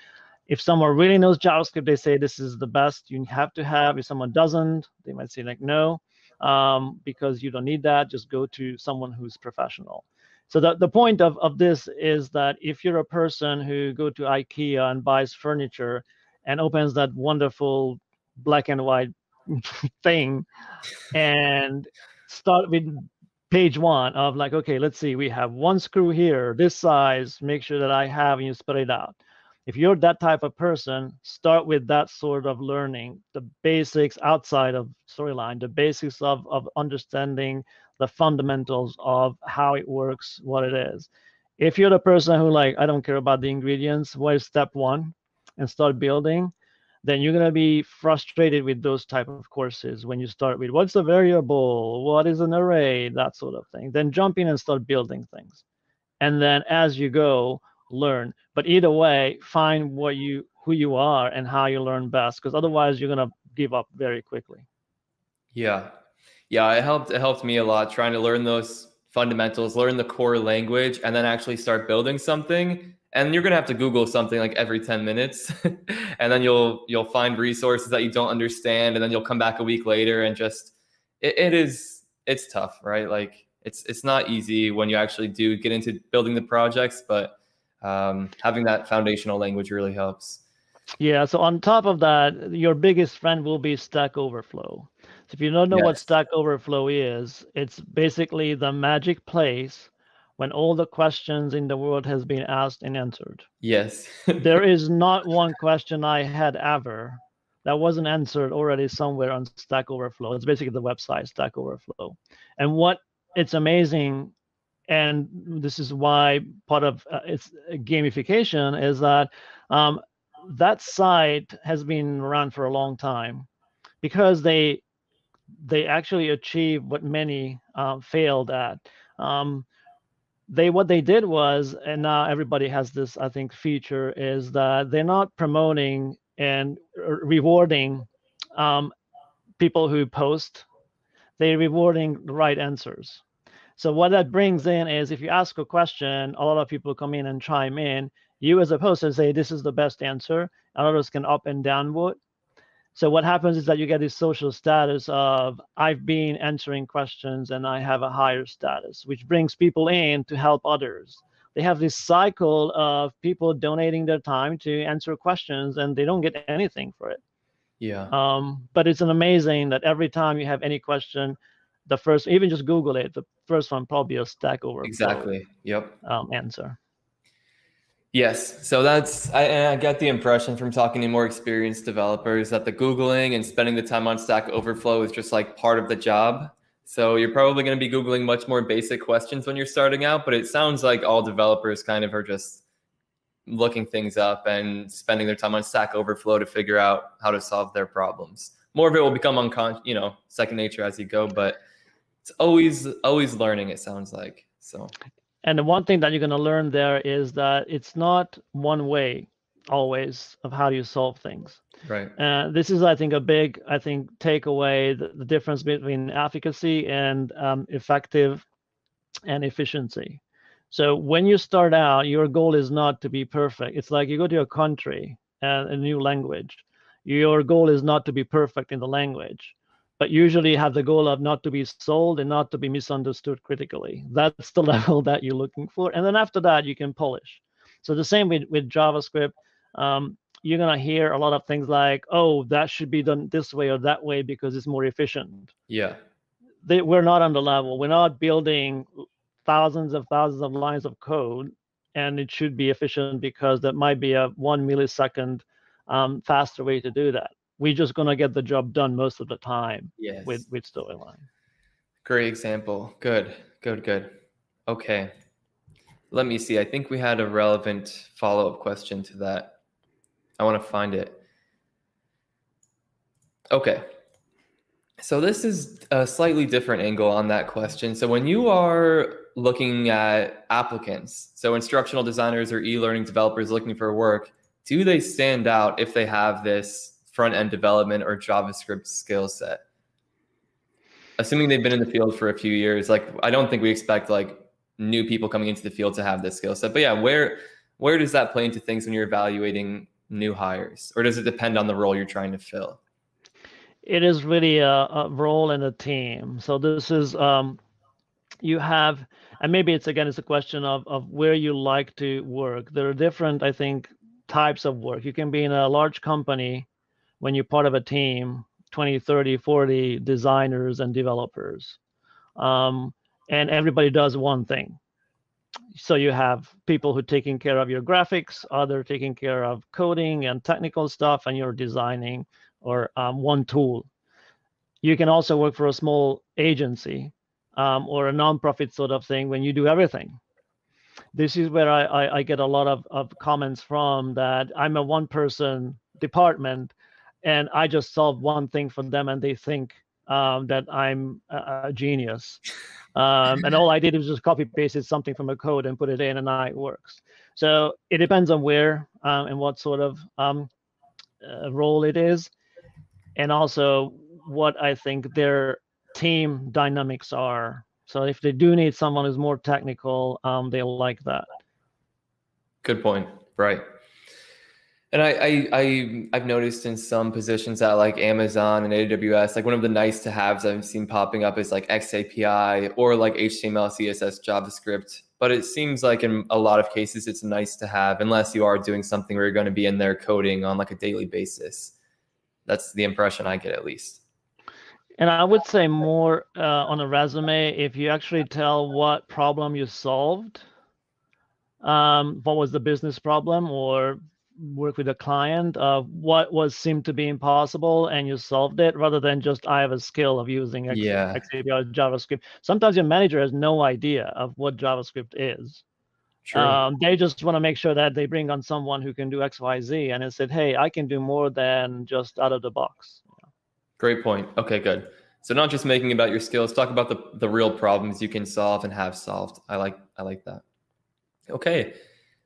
If someone really knows javascript they say this is the best you have to have. If someone doesn't they might say like no um, because you don't need that. Just go to someone who's professional. So the, the point of, of this is that if you're a person who go to ikea and buys furniture and opens that wonderful black and white thing and start with page one of like, okay, let's see, we have one screw here, this size, make sure that I have, and you spread it out. If you're that type of person, start with that sort of learning, the basics outside of storyline, the basics of, of understanding the fundamentals of how it works, what it is. If you're the person who like, I don't care about the ingredients, what is step one? And start building then you're going to be frustrated with those type of courses when you start with what's a variable? What is an array? That sort of thing. Then jump in and start building things. And then as you go learn. But either way find what you who you are and how you learn best because otherwise you're going to give up very quickly. Yeah. Yeah it helped it helped me a lot trying to learn those fundamentals learn the core language and then actually start building something and you're gonna have to Google something like every 10 minutes, and then you'll you'll find resources that you don't understand, and then you'll come back a week later and just it, it is it's tough, right? Like it's it's not easy when you actually do get into building the projects, but um, having that foundational language really helps. Yeah. So on top of that, your biggest friend will be Stack Overflow. So if you don't know yes. what Stack Overflow is, it's basically the magic place when all the questions in the world has been asked and answered. Yes. there is not one question I had ever that wasn't answered already somewhere on Stack Overflow. It's basically the website Stack Overflow. And what it's amazing and this is why part of uh, its gamification is that um, that site has been around for a long time because they they actually achieve what many uh, failed at. Um, they what they did was and now everybody has this i think feature is that they're not promoting and rewarding um, people who post. They're rewarding the right answers. So what that brings in is if you ask a question a lot of people come in and chime in. You as a poster say this is the best answer. And others can up and down vote so what happens is that you get this social status of I've been answering questions and I have a higher status, which brings people in to help others. They have this cycle of people donating their time to answer questions and they don't get anything for it. Yeah. Um, but it's an amazing that every time you have any question, the first even just Google it, the first one probably a stack over. Exactly. Yep. Um, answer. Yes. So that's, I, I get the impression from talking to more experienced developers that the Googling and spending the time on Stack Overflow is just like part of the job. So you're probably going to be Googling much more basic questions when you're starting out, but it sounds like all developers kind of are just looking things up and spending their time on Stack Overflow to figure out how to solve their problems. More of it will become unconscious, you know, second nature as you go, but it's always, always learning, it sounds like. So and the one thing that you're going to learn there is that it's not one way always of how you solve things. Right. Uh, this is, I think, a big, I think, takeaway the, the difference between efficacy and um, effective and efficiency. So when you start out, your goal is not to be perfect. It's like you go to a country and a new language. Your goal is not to be perfect in the language. But usually have the goal of not to be sold and not to be misunderstood critically. That's the level that you're looking for. And then after that, you can polish. So the same with, with JavaScript. Um, you're going to hear a lot of things like, oh, that should be done this way or that way because it's more efficient. Yeah. They, we're not on the level. We're not building thousands of thousands of lines of code and it should be efficient because that might be a one millisecond um, faster way to do that. We're just going to get the job done most of the time yes. with, with Storyline. Great example. Good, good, good. Okay. Let me see. I think we had a relevant follow up question to that. I want to find it. Okay. So this is a slightly different angle on that question. So when you are looking at applicants, so instructional designers or e-learning developers looking for work, do they stand out if they have this front end development or JavaScript skill set? Assuming they've been in the field for a few years, like I don't think we expect like new people coming into the field to have this skill set. But yeah, where where does that play into things when you're evaluating new hires, or does it depend on the role you're trying to fill? It is really a, a role in a team. So this is um, you have, and maybe it's again it's a question of of where you like to work. There are different, I think, types of work. You can be in a large company when you're part of a team, 20, 30, 40 designers and developers. Um, and everybody does one thing so you have people who are taking care of your graphics, other taking care of coding and technical stuff, and you're designing or um, one tool. You can also work for a small agency um, or a nonprofit sort of thing when you do everything. This is where I, I, I get a lot of, of comments from that I'm a one person department and I just solve one thing for them and they think um, that I'm a, a genius. Um, and all I did was just copy pasted something from a code and put it in, and now it works. So it depends on where um, and what sort of um, uh, role it is, and also what I think their team dynamics are. So if they do need someone who's more technical, um, they'll like that. Good point. Right. And I, I, I I've noticed in some positions at like Amazon and AWS, like one of the nice to haves I've seen popping up is like XAPI or like HTML, CSS, JavaScript. But it seems like in a lot of cases it's nice to have unless you are doing something where you're going to be in there coding on like a daily basis. That's the impression I get at least. And I would say more uh, on a resume if you actually tell what problem you solved, um, what was the business problem, or work with a client of what was seemed to be impossible and you solved it rather than just I have a skill of using X- yeah. XAPI or JavaScript. Sometimes your manager has no idea of what JavaScript is. Um, they just want to make sure that they bring on someone who can do X, Y, Z, and it said, "Hey, I can do more than just out of the box." Great point. Okay, good. So not just making about your skills, talk about the the real problems you can solve and have solved. I like I like that. Okay.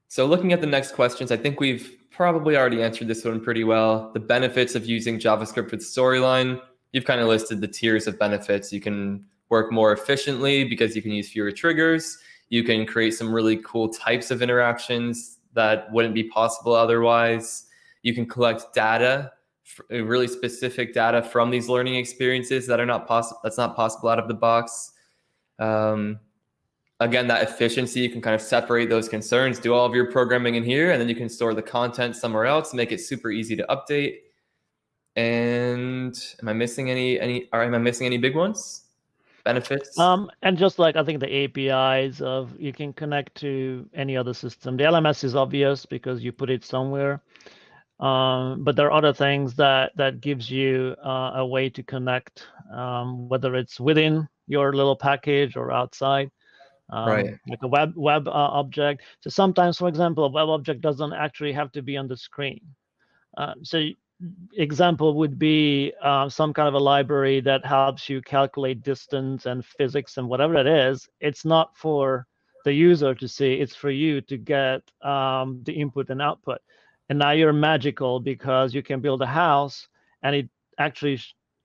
So looking at the next questions, I think we've probably already answered this one pretty well. The benefits of using JavaScript with Storyline, you've kind of listed the tiers of benefits. You can work more efficiently because you can use fewer triggers. You can create some really cool types of interactions that wouldn't be possible otherwise. You can collect data, really specific data from these learning experiences that are not possible. That's not possible out of the box. Um, again, that efficiency, you can kind of separate those concerns, do all of your programming in here, and then you can store the content somewhere else, make it super easy to update. And am I missing any any or am I missing any big ones? Benefits? Um, and just like I think the APIs of you can connect to any other system. The LMS is obvious because you put it somewhere. Um, but there are other things that that gives you uh, a way to connect, um, whether it's within your little package or outside um, right. like a web web uh, object. So sometimes, for example, a web object doesn't actually have to be on the screen. Uh, so example would be uh, some kind of a library that helps you calculate distance and physics and whatever it is. It's not for the user to see. It's for you to get um, the input and output. And now you're magical because you can build a house and it actually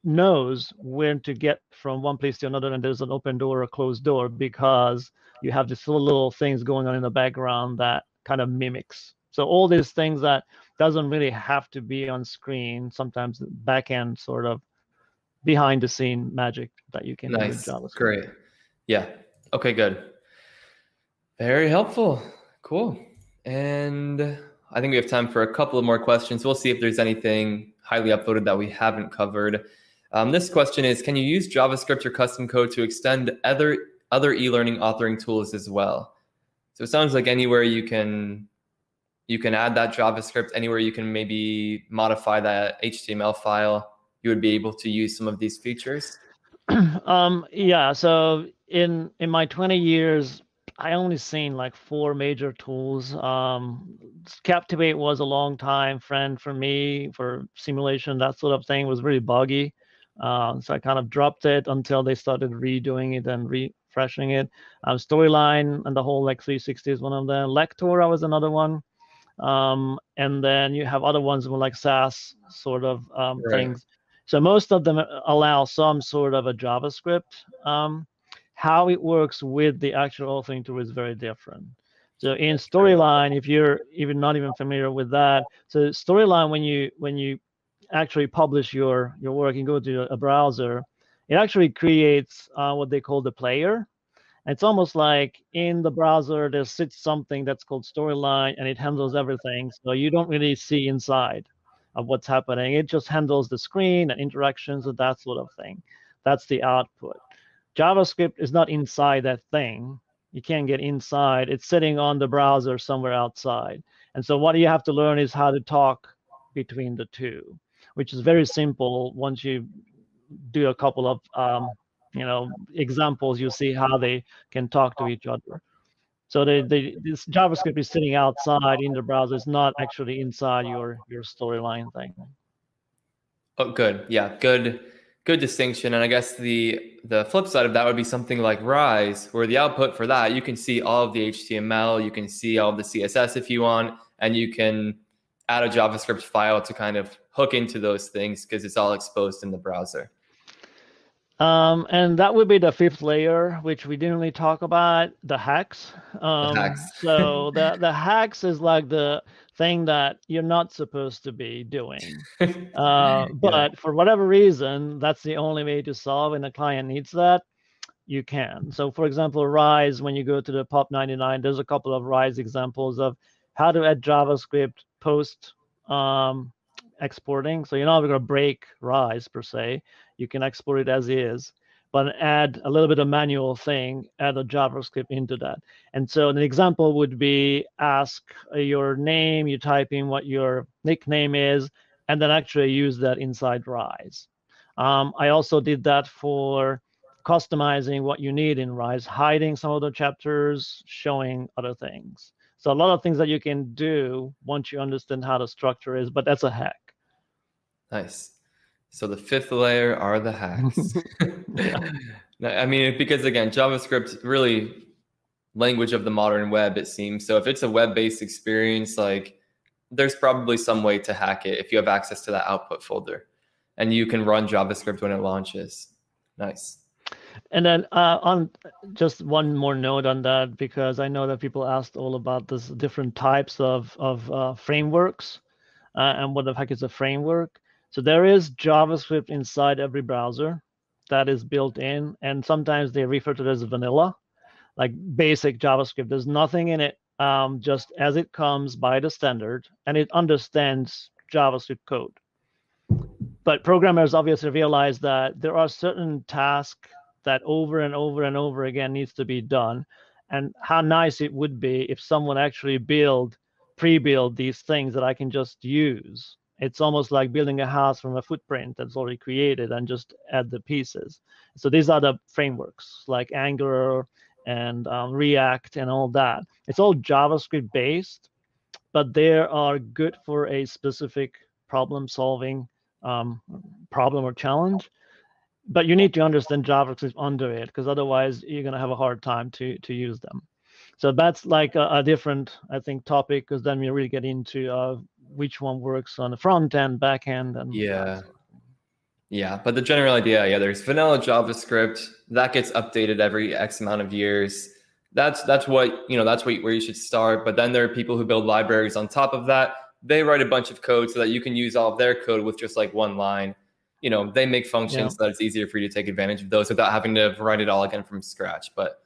knows when to get from one place to another and there's an open door or a closed door because you have these little, little things going on in the background that kind of mimics so all these things that doesn't really have to be on screen sometimes backend sort of behind the scene magic that you can nice. do Great. Yeah. Okay, good. Very helpful. Cool. And I think we have time for a couple of more questions. We'll see if there's anything highly uploaded that we haven't covered. Um, this question is Can you use JavaScript or custom code to extend other, other e learning authoring tools as well? So it sounds like anywhere you can you can add that JavaScript, anywhere you can maybe modify that HTML file, you would be able to use some of these features. um, yeah. So in in my 20 years I only seen like four major tools. Um, Captivate was a long time friend for me for simulation, that sort of thing. Was really buggy, uh, so I kind of dropped it until they started redoing it and refreshing it. Um, Storyline and the whole like 360 is one of them. Lectora was another one. Um, and then you have other ones with like SaaS sort of um, right. things. So most of them allow some sort of a JavaScript um, how it works with the actual authoring tool is very different. So in Storyline, if you're even not even familiar with that, so Storyline when you when you actually publish your your work and go to a browser, it actually creates uh, what they call the player. it's almost like in the browser there sits something that's called Storyline, and it handles everything. So you don't really see inside of what's happening. It just handles the screen and interactions and that sort of thing. That's the output. JavaScript is not inside that thing. You can't get inside. It's sitting on the browser somewhere outside. And so what you have to learn is how to talk between the two, which is very simple. Once you do a couple of um, you know examples, you see how they can talk to each other. So the, the this JavaScript is sitting outside in the browser. It's not actually inside your your storyline thing. Oh, good. Yeah, good good distinction. And I guess the the flip side of that would be something like Rise, where the output for that you can see all of the HTML, you can see all of the CSS if you want, and you can add a JavaScript file to kind of hook into those things because it's all exposed in the browser. Um, and that would be the fifth layer, which we didn't really talk about, the hacks. Um, the hacks. so the the hacks is like the thing that you're not supposed to be doing. Uh, but yeah. for whatever reason, that's the only way to solve, and the client needs that. You can. So, for example, Rise, when you go to the POP 99, there's a couple of Rise examples of how to add JavaScript post um, exporting. So you're not going to break Rise per se. You can export it as is but add a little bit of manual thing, add a JavaScript into that. And so an example would be ask your name, you type in what your nickname is, and then actually use that inside Rise. Um, I also did that for customizing what you need in Rise, hiding some of the chapters, showing other things. So a lot of things that you can do once you understand how the structure is, but that's a hack. Nice. So the fifth layer are the hacks. I mean, because again, JavaScript really language of the modern web, it seems. So if it's a web-based experience, like there's probably some way to hack it if you have access to that output folder and you can run JavaScript when it launches. Nice. And then uh, on just one more note on that, because I know that people asked all about this different types of, of uh, frameworks uh, and what the heck is a framework. So there is JavaScript inside every browser that is built in, and sometimes they refer to it as vanilla, like basic JavaScript. There's nothing in it, um, just as it comes by the standard, and it understands JavaScript code. But programmers obviously realize that there are certain tasks that over and over and over again needs to be done, and how nice it would be if someone actually build pre-build these things that I can just use it's almost like building a house from a footprint that's already created and just add the pieces. So these are the frameworks like Angular and um, React and all that. It's all JavaScript based, but they are good for a specific problem solving um, problem or challenge. But you need to understand JavaScript under it because otherwise you're going to have a hard time to to use them. So that's like a, a different, I think, topic because then we really get into uh, which one works on the front end, back end, and yeah. Yeah, but the general idea, yeah, there's vanilla JavaScript that gets updated every X amount of years. That's that's what you know. That's what, where you should start. But then there are people who build libraries on top of that. They write a bunch of code so that you can use all of their code with just like one line. you know they make functions yeah. so that it's easier for you to take advantage of those without having to write it all again from scratch. But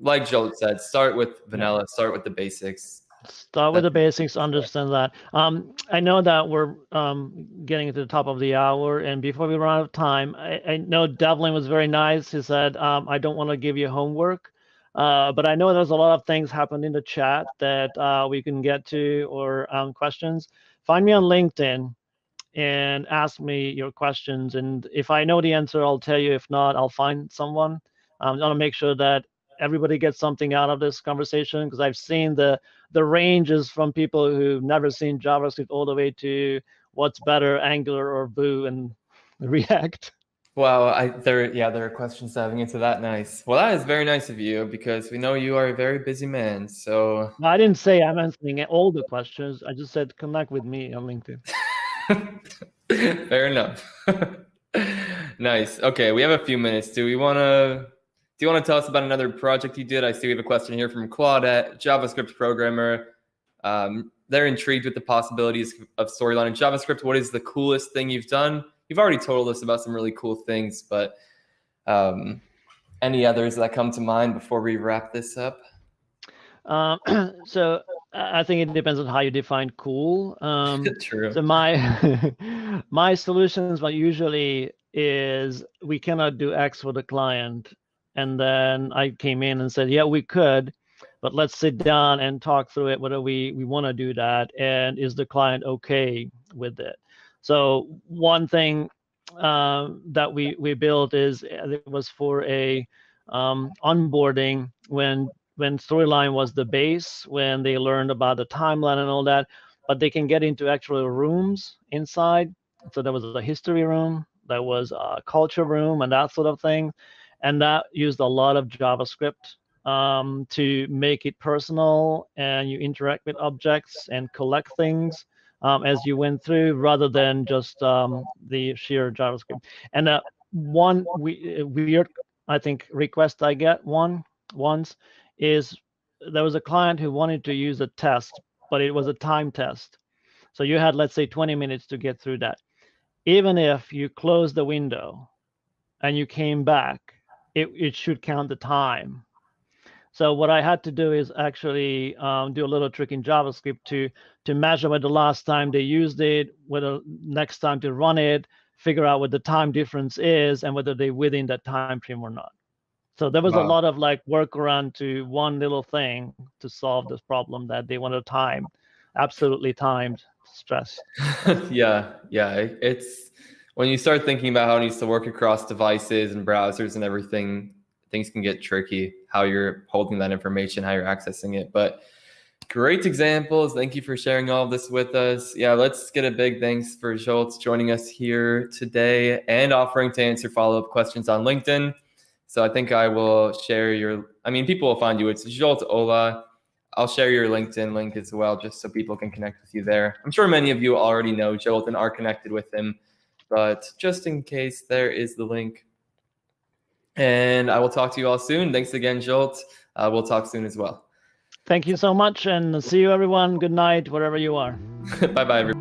like Zsolt said, start with vanilla, start with the basics. Start with the basics, understand that. Um, I know that we're um, getting to the top of the hour, and before we run out of time, I, I know Devlin was very nice. He said, um, I don't want to give you homework, uh, but I know there's a lot of things happened in the chat that uh, we can get to or um, questions. Find me on LinkedIn and ask me your questions. And if I know the answer, I'll tell you. If not, I'll find someone. I'm um, going to make sure that everybody gets something out of this conversation because I've seen the the ranges from people who've never seen JavaScript all the way to what's better, Angular or Vue and React. Wow, I there yeah, there are questions diving into that. Nice. Well, that is very nice of you because we know you are a very busy man. So no, I didn't say I'm answering all the questions. I just said connect with me on LinkedIn. Fair enough. nice. Okay, we have a few minutes. Do we want to do you want to tell us about another project you did? I see we have a question here from Claudette, JavaScript programmer. Um, they're intrigued with the possibilities of Storyline in JavaScript. What is the coolest thing you've done? You've already told us about some really cool things, but um, any others that come to mind before we wrap this up? Um, so I think it depends on how you define cool. Um, True. So my my solutions, but usually is we cannot do X for the client and then I came in and said, yeah, we could, but let's sit down and talk through it, whether we, we want to do that. And is the client okay with it? So one thing uh, that we, we built is uh, it was for a um, onboarding when when storyline was the base when they learned about the timeline and all that but they can get into actual rooms inside so there was a history room there was a culture room and that sort of thing and that used a lot of JavaScript um, to make it personal and you interact with objects and collect things um, as you went through rather than just um, the sheer JavaScript. And uh, one we, weird, I think, request I get one once is there was a client who wanted to use a test, but it was a time test. So you had, let's say, 20 minutes to get through that. Even if you close the window and you came back, it, it should count the time. So what I had to do is actually um, do a little trick in JavaScript to to measure what the last time they used it, whether next time to run it, figure out what the time difference is, and whether they're within that time frame or not. So there was wow. a lot of like workaround to one little thing to solve this problem that they wanted time, absolutely timed stress. yeah, yeah, it's when you start thinking about how it needs to work across devices and browsers and everything, things can get tricky. How you're holding that information, how you're accessing it. But great examples. Thank you for sharing all this with us. Yeah, let's get a big thanks for Zsolt joining us here today and offering to answer follow up questions on LinkedIn. So I think I will share your, I mean, people will find you. It's Zsolt Olah. I'll share your LinkedIn link as well, just so people can connect with you there. I'm sure many of you already know Zsolt and are connected with him but just in case, there is the link. And I will talk to you all soon. Thanks again, Zsolt. Uh, we'll talk soon as well. Thank you so much, and see you, everyone. Good night, wherever you are. bye bye, everyone.